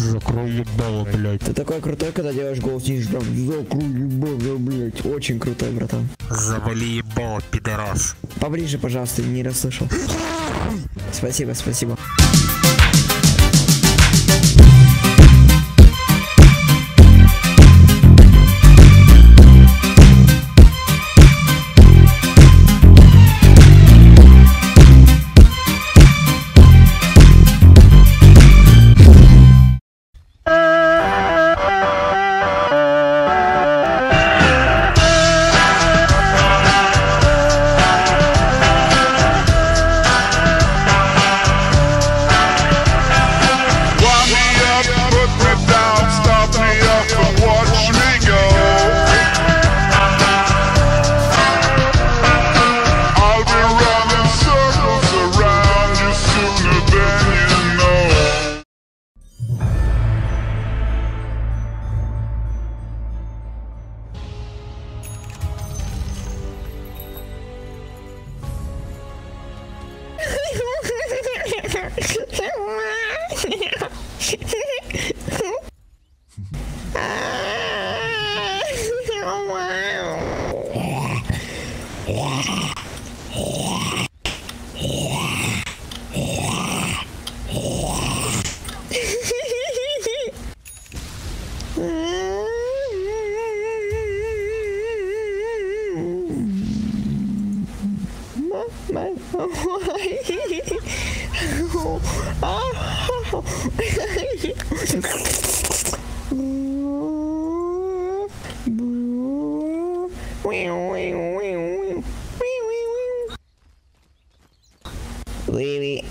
Заебало, блядь. Ты такой крутой, когда делаешь голос ниже, прям закруебало, блядь. Очень крутой, братан. Завали ебало, пидорас. Поближе, пожалуйста, не расслышал. Спасибо, спасибо. my phone. Oui, oui.